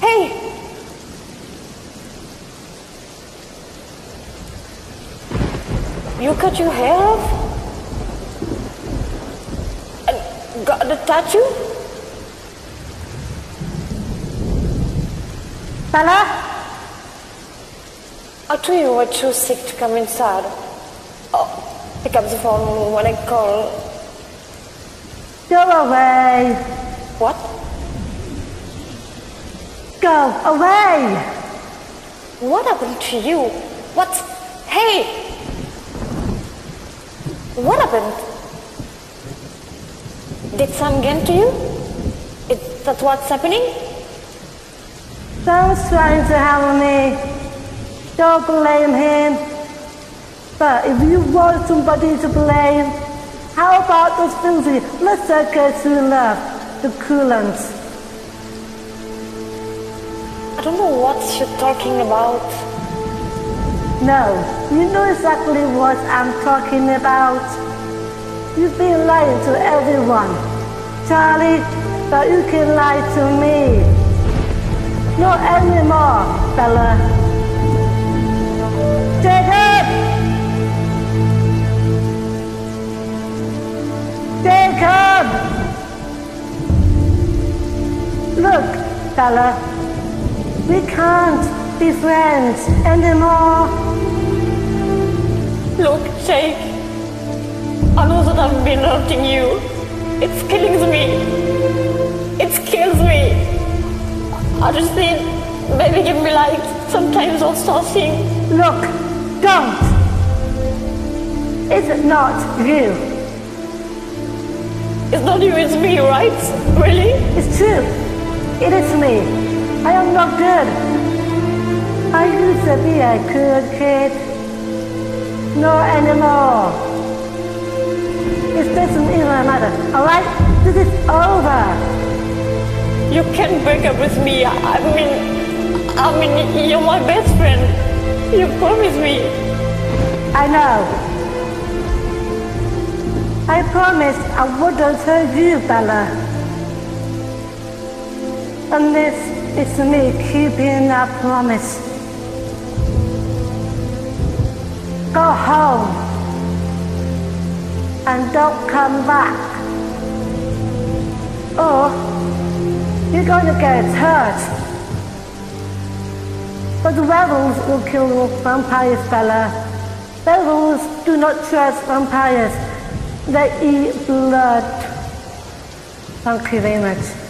Hey! You cut your hair off? Uh, and got the tattoo? Bella? I told you you were too sick to come inside. Oh, pick up the phone when I call. Go away. What? Go away. What happened to you? What? Hey! What happened? Did Sam get to you? Is that what's happening? Sam's trying to help me. Don't blame him. But if you want somebody to blame, how about those filthy lizards who love the Cullens? I don't know what you're talking about. No, you know exactly what I'm talking about. You've been lying to everyone. Charlie, but you can lie to me. Not anymore, Bella. Jacob! Jacob! Look, Bella, we can't be friends anymore. Look, Jake. I know that I've been hurting you. It's killing me. It kills me. I just need maybe give me like sometimes I'll start seeing. Look, don't. It's not you. It's not you, it's me, right? Really? It's true. It is me. I am not good. I used to be a good kid. No anymore. It doesn't even matter. Alright? This is over. You can't break up with me. I mean, I mean, you're my best friend. You promised me. I know. I promised I wouldn't hurt you, Bella. And is me keeping that promise. Go home and don't come back. Or you're going to get hurt. But the werewolves will kill the vampires, Bella. Rebels do not trust vampires. They eat blood. Thank you very much.